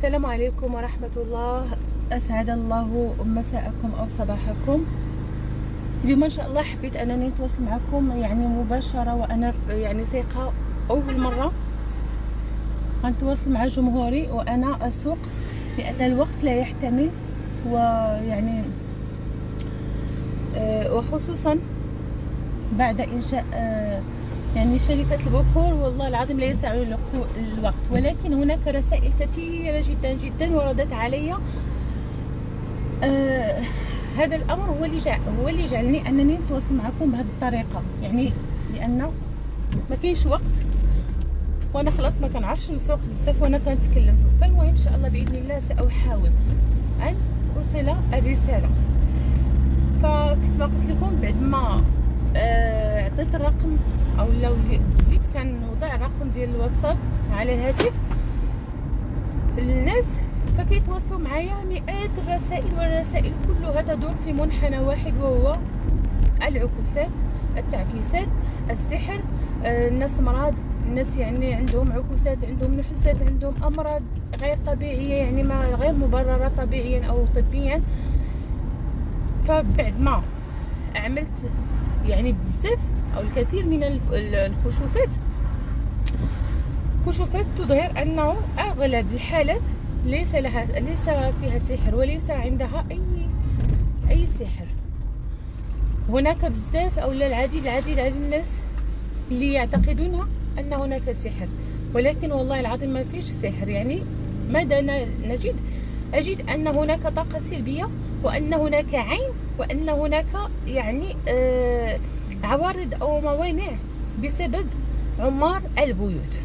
السلام عليكم ورحمة الله. أسعد الله مساءكم أو صباحكم. اليوم إن شاء الله حبيت أنني نتواصل معكم يعني مباشرة وأنا يعني سايقة أول مرة. غنتواصل مع جمهوري وأنا أسوق لأن الوقت لا يحتمل ويعني آه، وخصوصا بعد إنشاء آه، يعني شركة البخور والله العظيم لا يسع الوقت ولكن هناك رسائل كثيرة جدا جدا وردت علي. آه هذا الأمر هو اللي جع هو اللي جعلني أنني نتواصل معكم بهذه الطريقة. يعني لأن ما كاينش وقت وأنا خلاص ما كنعرفش نسوق بزاف وأنا كنتكلم. فالمهم إن شاء الله بإذن الله سأحاول أن أوصل الرساله فكيف ما قلت لكم بعد ما آه، عطيت الرقم أو لو بديت كنوضع الرقم ديال الواتساب على الهاتف. للناس فكيتواصلوا معايا مئات الرسائل والرسائل كلها تدور في منحنى واحد وهو العكوسات التعكيسات السحر آه، الناس مرض الناس يعني عندهم عكوسات عندهم نحوسات عندهم أمراض غير طبيعية يعني ما غير مبررة طبيعيا أو طبيا. فبعد ما عملت يعني بزاف أو الكثير من الكشوفات. كشوفات تظهر أنه أغلب الحالات ليس لها ليس فيها سحر وليس عندها اي أي سحر. هناك بزاف أو العديد العديد العديد الناس اللي يعتقدون أن هناك سحر. ولكن والله العظيم ما فيش سحر. يعني ماذا نجد؟ أجد أن هناك طاقة سلبية وأن هناك عين وأن هناك يعني آه عوارض أو موانع بسبب عمار البيوت.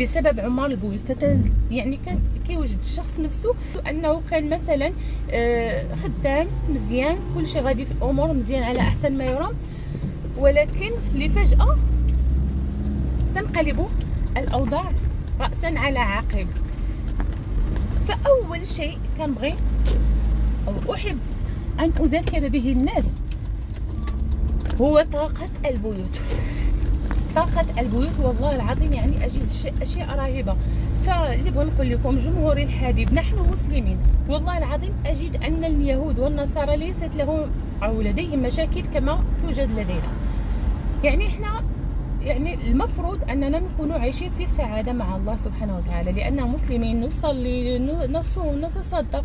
بسبب عمار البيوت. يعني كان كيوجد الشخص نفسه أنه كان مثلا آه، خدام مزيان كل شيء غادي في الأمور مزيان على أحسن ما يرام. ولكن لفجأة تنقلب الأوضاع راسا على عقب. فأول شيء كنبغي أو أحب أن أذكر به الناس. هو طاقة البيوت. طاقة البيوت والله العظيم يعني أجد أشياء رهيبة. فاللي بغي نقول لكم جمهوري الحبيب نحن مسلمين. والله العظيم أجد أن اليهود والنصارى ليست لهم أو لديهم مشاكل كما توجد لدينا. يعني إحنا يعني المفروض أننا نكون عايشين في سعادة مع الله سبحانه وتعالى لأننا مسلمين نصلي نصوم نتصدق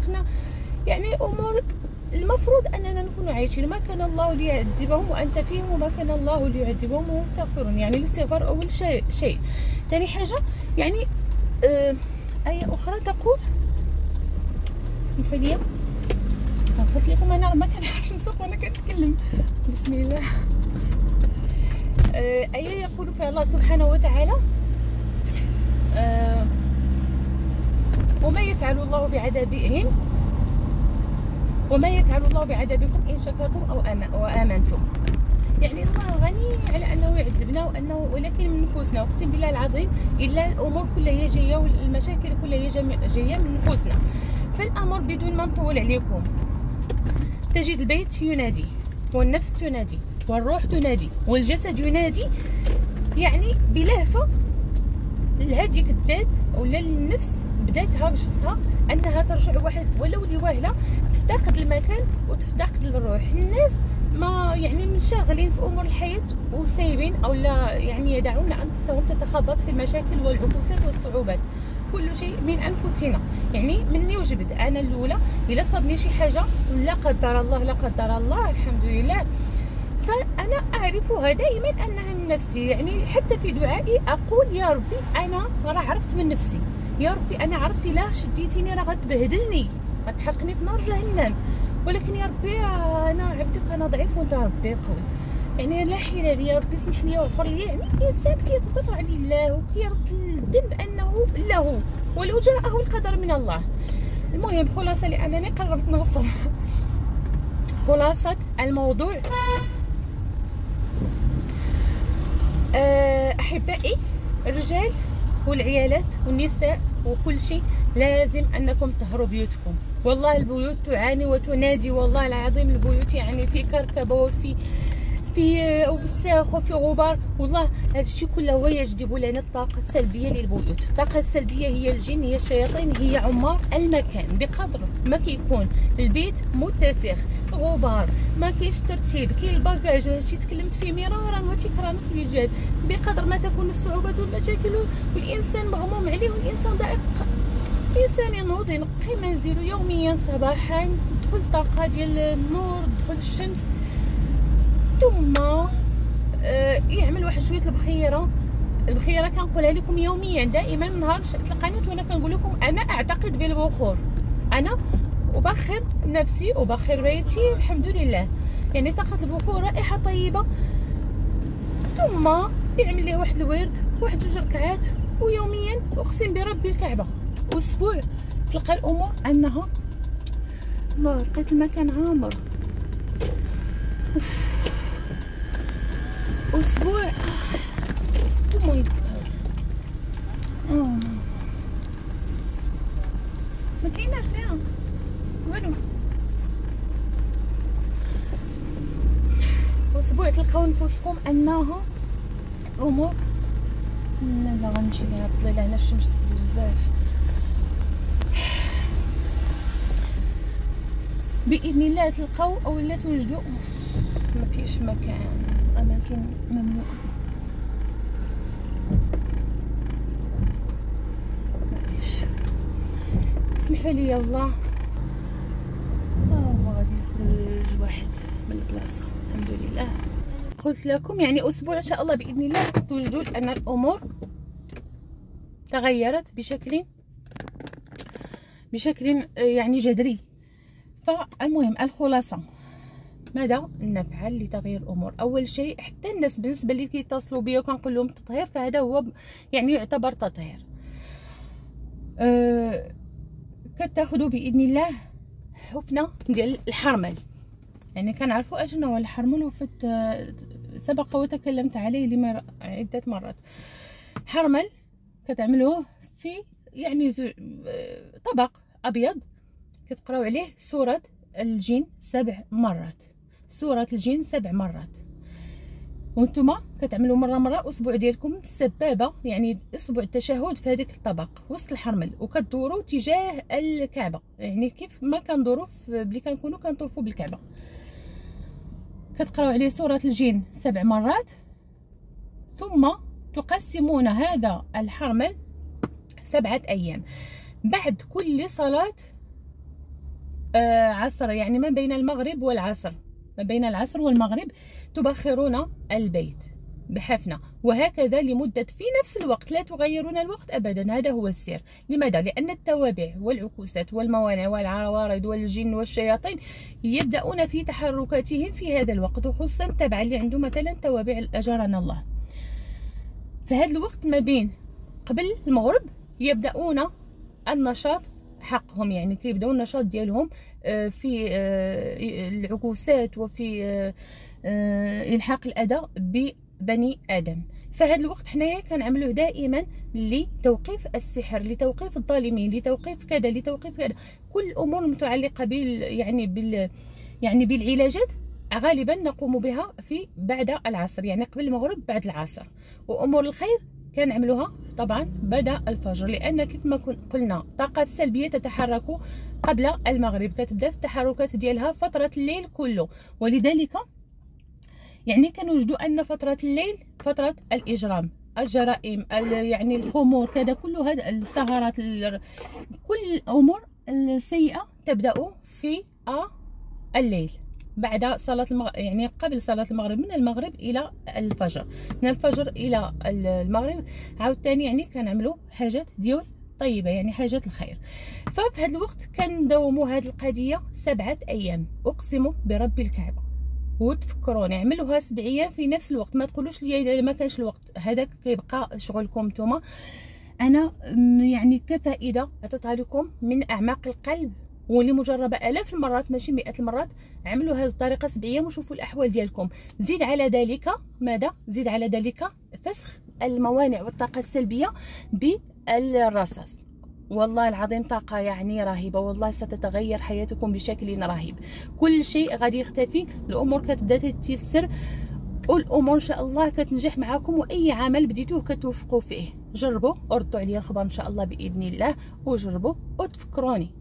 يعني أمور المفروض أننا نكون عايشين. ما كان الله ليعذبهم وأنت فيهم وما كان الله ليعذبهم ويستغفرون يعني الاستغفار أول شيء شيء. ثاني حاجة يعني آه آية أخرى تقول سمحوا لي. قلت لكم أنا ما كنعرفش نسوق وأنا كنتكلم. بسم الله. آه آية يقول فيها الله سبحانه وتعالى آه وما يفعل الله بعذابهم وما يفعل الله بعذابكم إن شكرتم أو وآمنتم يعني الله غني على أنه يعذبنا وأنه ولكن من نفوسنا اقسم بالله العظيم إلا الأمور كلها هي جاية والمشاكل كلها هي جاية من نفوسنا. فالأمر بدون ما نطول عليكم. تجد البيت ينادي والنفس تنادي والروح تنادي والجسد ينادي. يعني بلهفة لهديك الذات ولا النفس بدايتها بشخصها أنها ترجع واحد ولو لوهلة تفتقد المكان وتفتقد الروح. الناس ما يعني منشغلين في أمور الحياة وسايبين أو لا يعني يدعون انفسهم تتخبط في المشاكل والعكوسات والصعوبات. كل شيء من أنفسنا. يعني مني وجبت أنا الأولى إلا صابني شي حاجة لا قدر الله لا قدر الله الحمد لله. فأنا أعرفها دائما أنها من نفسي. يعني حتى في دعائي أقول يا ربي أنا راه عرفت من نفسي. يا ربي أنا عرفت لا شديتيني راه غتبهدلني. غتحرقني في نار جهنم. ولكن يا ربي أنا عبدك أنا ضعيف وأنت ربي قوي. يعني لا حيلة لي يا ربي سمح لي واغفر لي. يعني الانسان كيتضرع لله وكيرد الذنب أنه له ولو جاءه القدر من الله. المهم خلاصة لأنني قررت نوصل. خلاصة الموضوع. آه، أحبائي الرجال والعيالات والنساء. وكل شيء لازم أنكم تهروا بيوتكم. والله البيوت تعاني وتنادي والله العظيم البيوت يعني في كركبة وفي في في اوساخ وفي غبار. والله هذا الشيء كله هو يجلب لنا الطاقة السلبية للبيوت. الطاقة السلبية هي الجن هي الشياطين هي عمار المكان بقدر. ما كيكون البيت متسخ غبار ما كاينش ترتيب كاين الباكاج وهذا الشيء تكلمت فيه مرارا وتكرارا في الوجاد بقدر ما تكون الصعوبات والمشاكل والإنسان مغموم عليه والإنسان ضعيف الإنسان ينوض ينقي منزله يوميا صباحا. تدخل الطاقة ديال النور تدخل الشمس. ثم آه يعمل واحد شوية البخيرة. البخيرة كنقولها لكم يوميا دائما نهار تلقاني وأنا كنقول لكم أنا أعتقد بالبخور. أنا أبخر نفسي أبخر بيتي الحمد لله. يعني طاقة البخور رائحة طيبة. ثم يعمل ليه واحد الورد واحد جوج ركعات ويوميا أقسم بربي الكعبة. أسبوع تلقى الأمور أنها الله لقيت المكان عامر. أسبوع. ماي جاد ما كايناش ليها والو أسبوع تلقاو نفوسكم أنها أمور لا لا غنمشي ليها الظليل هنا الشمس بزاف. بإذن الله تلقاو أو لا توجدوا. ما فيش مكان. أماكن ممنوعة. معليش. اسمحوا لي الله الله غادي يخرج واحد من البلاصة. الحمد لله. قلت لكم يعني أسبوع إن شاء الله بإذن الله توجدوا أن الأمور تغيرت بشكل بشكل يعني جذري. فالمهم الخلاصة. ماذا نفعل لتغيير الأمور؟ أول شيء حتى الناس بالنسبة اللي كيتصلوا بيا وكنقول لهم التطهير فهذا هو يعني يعتبر تطهير. أه كتاخذوا بإذن الله حفنة ديال الحرمل. يعني كنعرفوا اش هو الحرمل وفت سبق وتكلمت عليه لمر عدة مرات. حرمل كتعملوه في يعني طبق أبيض كتقراو عليه سوره الجن سبع مرات. سوره الجن سبع مرات. وأنتم كتعملوا مرة مرة أسبوع ديالكم السبابه يعني أسبوع التشهد في هذاك الطبق وسط الحرمل وكدوروا تجاه الكعبة. يعني كيف ما كندوروا بلي كنكونوا كنطوفوا بالكعبة. كتقراو عليه سوره الجن سبع مرات. ثم تقسمون هذا الحرمل سبعة أيام. بعد كل صلاة آه عصر يعني ما بين المغرب والعصر. ما بين العصر والمغرب تبخرون البيت بحفنة وهكذا لمدة في نفس الوقت لا تغيرون الوقت أبدا. هذا هو السر. لماذا؟ لأن التوابع والعكوسات والموانع والعوارض والجن والشياطين يبدأون في تحركاتهم في هذا الوقت وخصوصا تبع اللي عنده مثلا توابع أجرنا الله. فهذا الوقت ما بين قبل المغرب يبدأون النشاط حقهم يعني كيبداو النشاط ديالهم في آه، العكوسات وفي آه، إلحاق الأذى ببني آدم. فهذا الوقت حنايا كنعملوه دائما لتوقيف السحر لتوقيف الظالمين لتوقيف كذا لتوقيف كذا. كل الأمور المتعلقة بال يعني بال يعني بالعلاجات غالبا نقوم بها في بعد العصر يعني قبل المغرب بعد العصر. وأمور الخير كنعملوها طبعا بعد الفجر لأن كيف ما قلنا الطاقه السلبيه تتحرك قبل المغرب. كتبدأ في التحركات ديالها فترة الليل كله. ولذلك يعني كنوجدوا أن فترة الليل فترة الإجرام. الجرائم يعني الخمور كذا كل هذا السهرات كل الأمور السيئة تبدأ في الليل. بعد صلاة المغرب يعني قبل صلاة المغرب من المغرب إلى الفجر. من الفجر إلى المغرب. عاوتاني يعني كنعملوا حاجات ديال طيبة يعني حاجات الخير. ففي هذا الوقت كنداوموا هذه القضية سبعة أيام. أقسم برب الكعبة. وتفكروا نعملوها سبع أيام في نفس الوقت. ما تقولوش لي ما كانش الوقت. هذاك كيبقى شغلكم نتوما أنا يعني كفائدة عطيتها لكم من أعماق القلب. واللي مجربه آلاف المرات ماشي مئات المرات عملوا هذه الطريقة سبع أيام وشوفوا الأحوال ديالكم. زيد على ذلك ماذا؟ زيد على ذلك فسخ الموانع والطاقة السلبية بالرصاص. والله العظيم طاقة يعني رهيبة والله ستتغير حياتكم بشكل رهيب. كل شيء غادي يختفي الأمور كتبدأ تتيسر. والأمور إن شاء الله كتنجح معكم وأي عمل بديتوه كتوفقوا فيه. جربوا وردوا عليا الخبر إن شاء الله بإذن الله وجربوا وتفكروني.